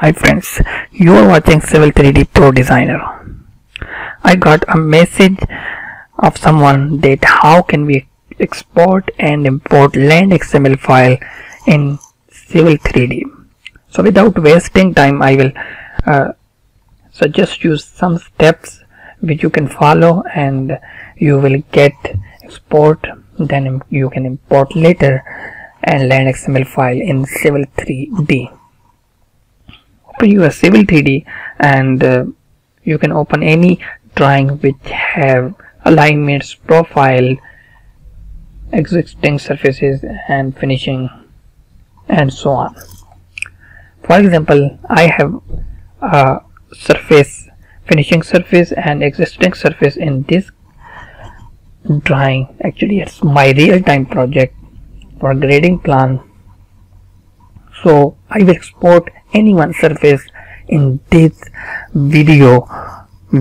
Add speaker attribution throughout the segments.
Speaker 1: Hi friends, you are watching Civil 3D Pro Designer. I got a message of someone that how can we export and import land XML file in Civil 3D. So without wasting time I will uh, suggest you some steps which you can follow and you will get export then you can import later and land XML file in Civil 3D open your civil 3d and uh, you can open any drawing which have alignments profile existing surfaces and finishing and so on. For example i have a surface finishing surface and existing surface in this drawing. Actually it's my real-time project for grading plan so I will export any one surface in this video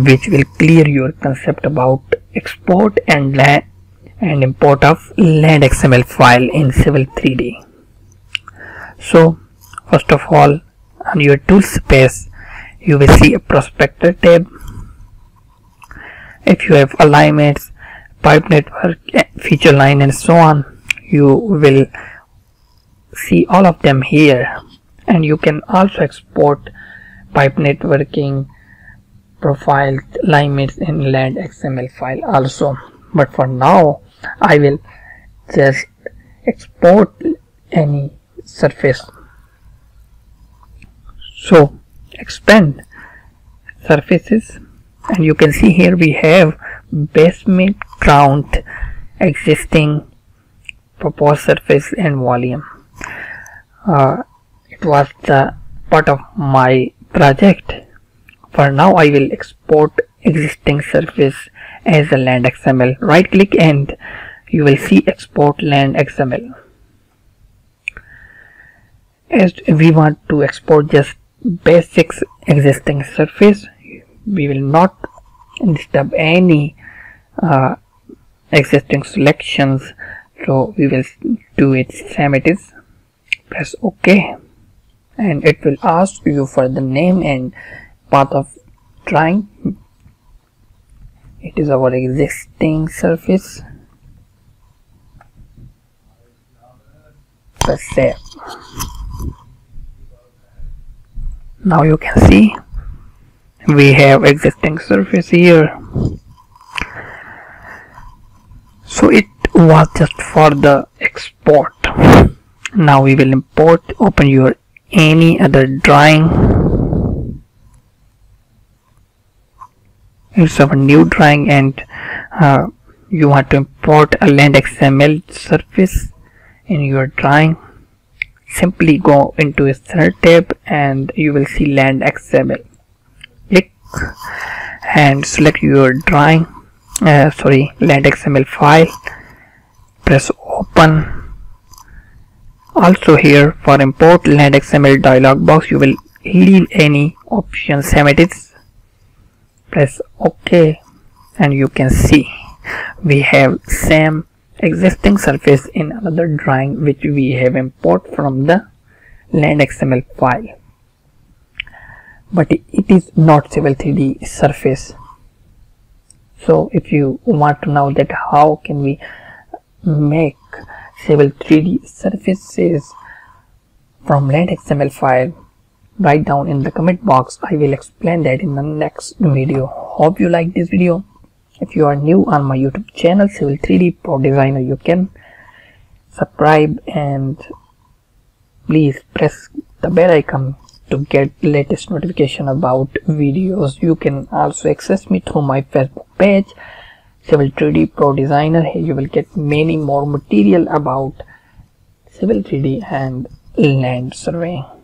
Speaker 1: which will clear your concept about export and land and import of land XML file in Civil 3D. So first of all on your tool space you will see a prospector tab. If you have alignments, pipe network, eh, feature line and so on you will see all of them here and you can also export pipe networking profile limits in land xml file also. But for now i will just export any surface. So expand surfaces and you can see here we have basement ground existing proposed surface and volume uh, it was the part of my project. For now I will export existing surface as a land XML right click and you will see export land XML as we want to export just basics existing surface we will not disturb any uh, existing selections. So we will do it same it is press ok. And it will ask you for the name and path of drawing. It is our existing surface. Press save. Now you can see we have existing surface here. So it was just for the export now we will import open your any other drawing. It's our new drawing and uh, you want to import a land XML surface in your drawing. Simply go into a third tab and you will see land XML click and select your drawing uh, sorry land XML file. Press open also here for import land xml dialog box you will leave any option semitics press ok and you can see we have same existing surface in another drawing which we have import from the land xml file. But it is not civil 3d surface. So if you want to know that how can we make Civil 3D surfaces from land XML file write down in the comment box. I will explain that in the next video. Hope you like this video. If you are new on my youtube channel civil 3d pro designer you can subscribe and please press the bell icon to get latest notification about videos. You can also access me through my facebook page Civil 3D Pro Designer. Here you will get many more material about Civil 3D and land surveying.